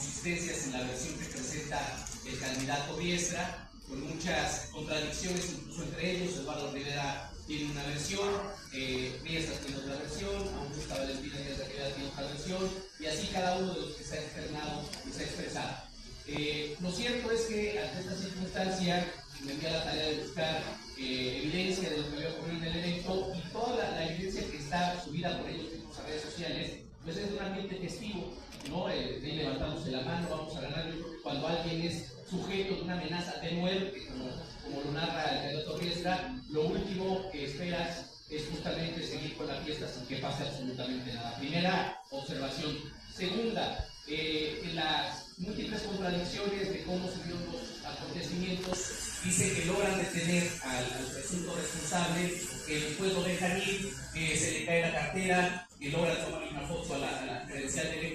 en la versión que presenta el candidato Riestra, con muchas contradicciones incluso entre ellos. Eduardo Rivera tiene una versión, eh, tiene otra versión, Augusta Valentina Rivera tiene otra versión, y así cada uno de los que se ha externado y se ha expresado. Eh, lo cierto es que ante esta circunstancia me envía la tarea de buscar eh, evidencia de lo que había ocurrido en el evento y toda la, evidencia que está subida por ellos mismos a redes sociales, pues es un ambiente testigo, ¿no? Eh, la mano, vamos a ganar. cuando alguien es sujeto de una amenaza de muerte, como, lo narra el doctor Riestra, lo último que esperas es justamente seguir con la fiesta sin que pase absolutamente nada. Primera observación. Segunda, eh, en las múltiples contradicciones de cómo se dieron los acontecimientos, dice que logran detener al, presunto responsable, que después lo dejan ir, que se le cae la cartera, que logran tomar una foto a la, credencial del.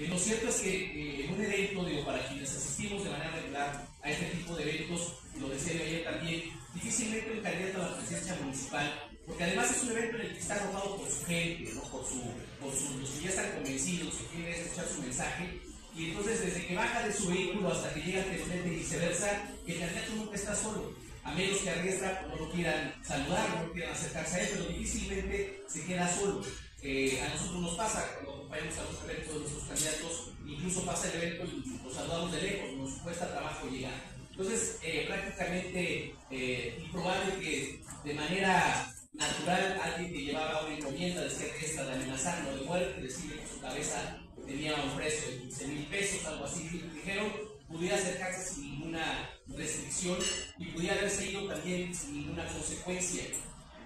Eh, lo cierto es que eh, en un evento, digo, para quienes asistimos de manera regular a este tipo de eventos, lo decía yo ayer también, difícilmente un candidato a la presidencia municipal porque además es un evento en el que está arrojado por su gente, ¿no? por, su, por su, los que ya están convencidos, que quieren escuchar su mensaje, y entonces desde que baja de su vehículo hasta que llega al presidente y viceversa, el candidato nunca está solo, a menos que Arriestra no lo quieran saludar, no lo quieran acercarse a él, pero difícilmente se queda solo. Eh, a nosotros nos pasa cuando acompañamos a los eventos de nuestros candidatos, incluso pasa el evento y los saludamos de lejos, nos cuesta trabajo llegar. Entonces, eh, prácticamente eh, improbable que de manera natural alguien que llevaba una encomienda de ser esta de amenazarlo de muerte, decirle que su cabeza tenía un precio de 15 mil pesos, algo así, dijeron, pudiera acercarse sin ninguna restricción y pudiera haber seguido también sin ninguna consecuencia.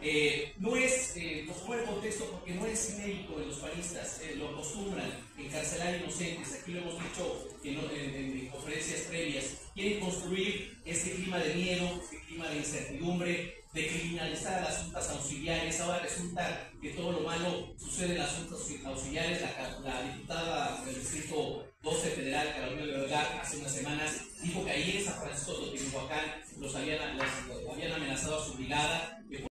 Eh, no es, eh, nos pone el contexto porque no es inédito en los panistas, eh, lo acostumbran, encarcelar inocentes, aquí lo hemos dicho en, en, en, conferencias previas, quieren construir este clima de miedo, este clima de incertidumbre, de criminalizar las juntas auxiliares, ahora resulta que todo lo malo sucede en las juntas auxiliares, la, diputada del distrito 12 federal, Carolina Vergara, hace unas semanas, dijo que ahí en San Francisco de Teotihuacán los habían, los habían amenazado a su brigada,